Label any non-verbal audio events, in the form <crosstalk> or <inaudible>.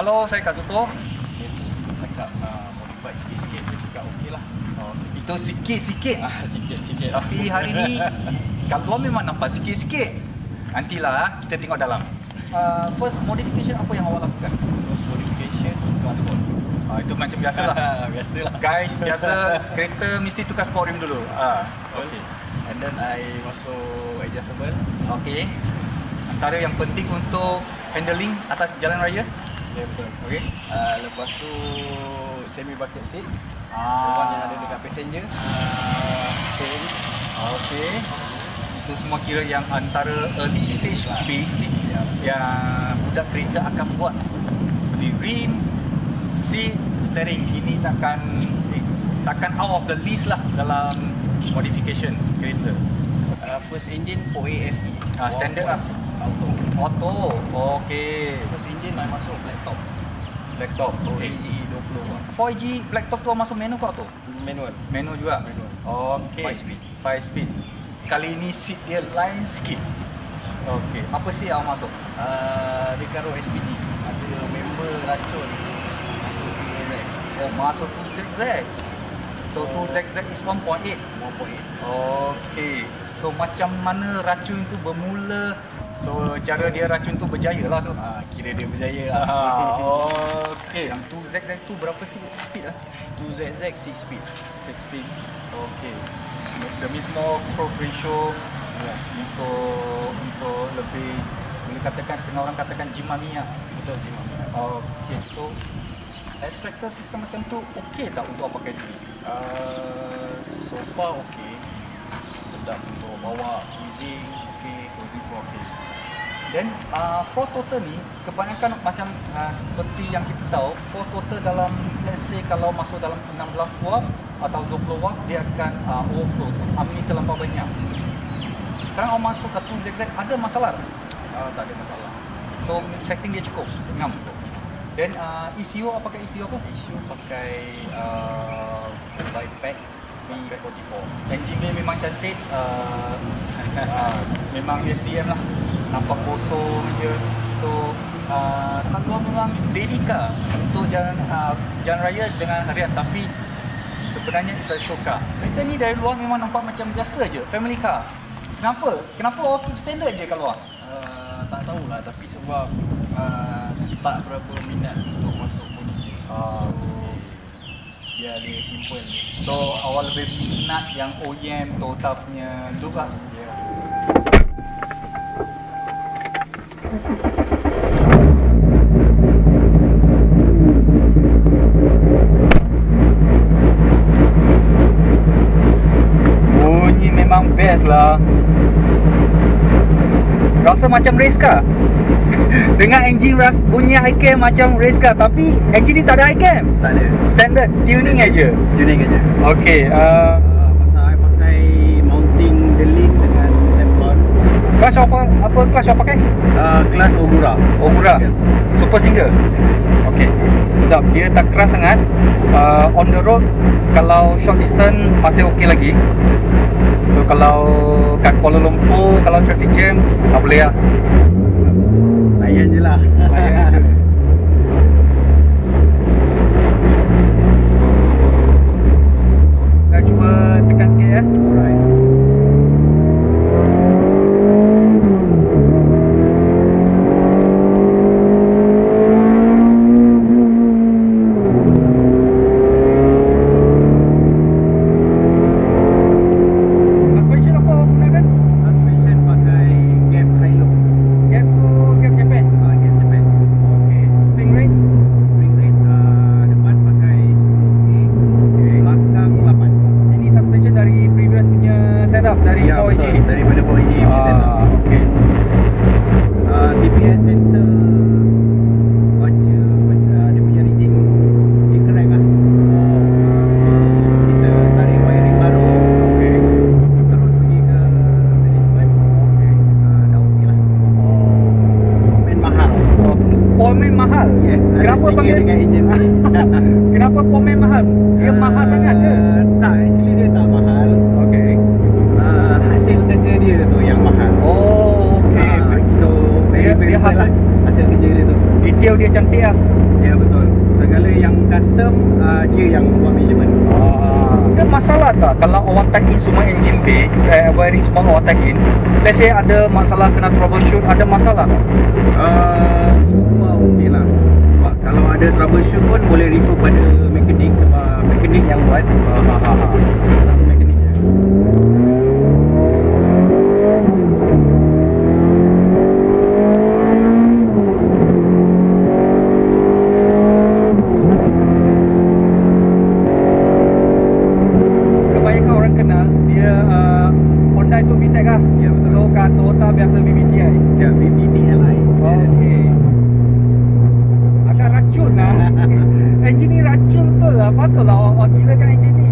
Ah, halo, saya Kak. Dia tu cakap uh, modified sikit-sikit Dia cakap okey lah Oh, itu sikit-sikit. ah, Sikit-sikit Tapi hari ni kat luar memang nampak sikit-sikit. Nantilah ah, kita tengok dalam. Uh, first modification apa yang awak lakukan? Terus modification Tukar sport Ah, itu macam biasalah. <laughs> Biasalah Guys, biasa kereta mesti tukar sport rim dulu. Ah, Okay And then I masuk adjustable okey. Antara yang penting untuk handling atas jalan raya. Okay betul Okey. uh, Lepas tu Semi bucket seat Ah. Yang ada dekat passenger uh, Same Okey. Itu semua kira yang antara early stage Basic lah. basic Ya. yang budak kereta akan buat seperti rim, seat, steering. Ini takkan eh, takkan out of the list lah dalam modification kereta. Uh, First engine 4ASE Ah, standard lah. 1.6 Auto Auto. Okey. First engine I masuk black top Black top. So. AGE 20 lah 4G black top tu masuk manual ke auto? Manual Manual juga. Manual. Okey. Five speed. 5 speed. Kali ini seat dia lain sikit. Okey. Apa sih yang masuk? uh, Dekat road SPG Ada member racun Masuk 3 rack Oh, masuk 2ZZ. So, Oh. 2ZZ is 1.8. 1.8 Okey. So macam mana racun tu bermula? So cara dia racun tu berjaya lah tu. Ah, kira dia berjaya lah. <laughs> Ah, okey. Yang 2ZZ tu berapa sih speed ah? 2ZZ 6 speed. 6 speed. Okey. Demi semua cross ratio Ya, untuk untuk lebih boleh katakan setengah orang katakan jimania. betul je Mak. Okey. So extractor sistem macam tu okey tak untuk apa pakai diri? Uh, so far okay. Sedap untuk bawa cruising, okay. Cruising pun okey. Then uh, for total ni kebanyakan macam uh, seperti yang kita tahu for total dalam let's say kalau masuk dalam 16 watt atau 20 watt dia akan uh, overflow amni terlampau banyak. Sekarang awak masuk ke 2ZZ ada masalah? Uh, tak ada masalah. So setting dia cukup. Ngam. Then uh, ECU apa pakai ECU apa? Isu pakai uh, B44. Engine dia memang cantik uh, <laughs> uh, Memang STM lah Nampak kosong je So uh, Kalau memang car Untuk jalan uh, jalan raya dengan harian Tapi Sebenarnya it's a show car Kereta ni dari luar memang nampak macam biasa je Family car Kenapa? Kenapa awak keep standard je kat luar? Uh, tak tahulah tapi sebab uh, tak berapa minat untuk masuk body. Ah, so, biar dia simple. So awak lebih minat yang OEM Toyota punya look lah Ya. Bunyi memang best lah Rasa macam race car <laughs> Dengan engine ras bunyi iCam macam race car Tapi engine ni tak ada iCam Tak ada. Standard tuning aja. Tuning aja. Okay uh, Uh, pasal I pakai mounting the link dengan Teflon. Clutch apa, apa clutch awak pakai? Uh, kelas Ogura. Ogura. Super single Okay Sedap Dia tak keras sangat uh, On the road Kalau short distance Masih okey lagi So kalau Kat Kuala Lumpur Kalau traffic jam Tak boleh lah Layan je lah. Layan je. Punya setup Dari Ya, 4G betul. Daripada 4G punya setup. Ah, okay Uh, TPS sensor baca baca dia punya reading incorrect lah. So, kita tarik wiring baru. Okay Terus pergi ke management. Okay Uh, dah okey lah. Main mahal. Oh, mahal? Yes. Kenapa panggil dengan ejen. Kenapa pomen mahal? Dia mahal sangat ke? Uh, Tak, actually dia tak kerja dia tu yang mahal. Oh, okay Ah, so Dia- very dia variable hasil- lah. hasil kerja dia tu. Detail dia cantik lah. Ya betul. Segala yang custom uh, dia yang buat measurement. Ah, kan masalah tak kalau orang tag in semua engine bay, eh, wiring semua orang tag in. Let's say ada masalah kena troubleshoot, ada masalah tak? Uh, so far okey lah. Sebab kalau ada troubleshoot pun boleh refer pada mekanik sebab mekanik yang buat. Ah, ah, ah, ah. Satu mekanik je. Kebanyakan orang kenal dia uh, Honda itu VTEC lah. Ya, betul. So kat Toyota biasa VVTi. Ya, VVTLI. Okey. Agak racun lah. <laughs> enjin ni racun betul lah. Patutlah orang, orang gila kan enjin ni